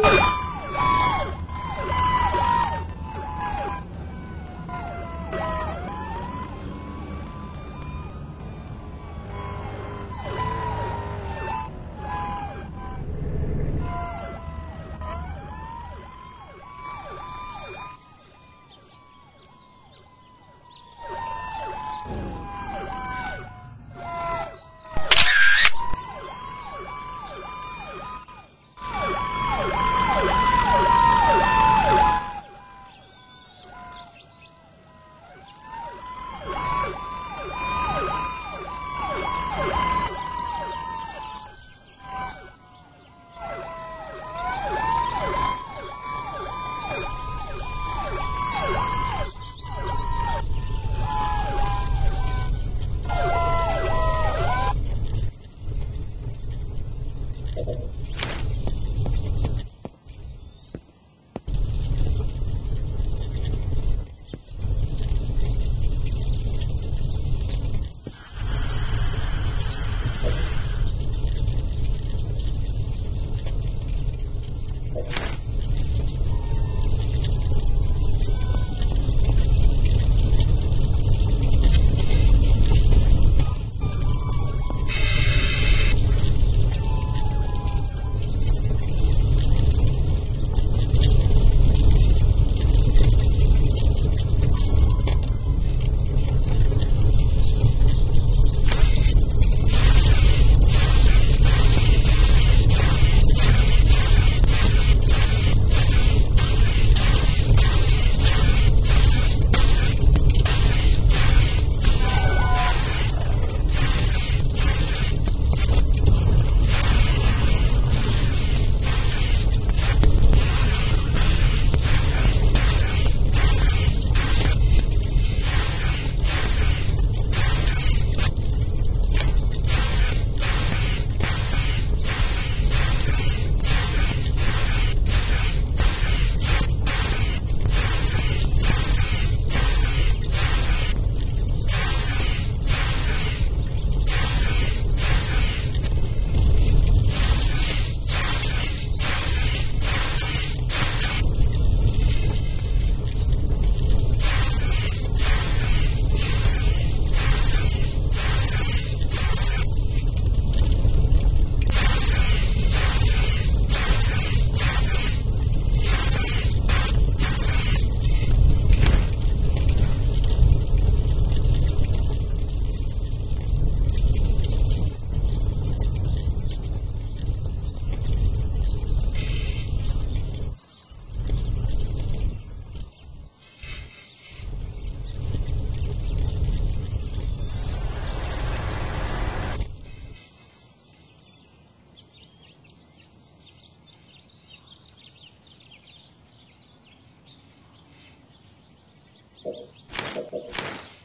Oh! You.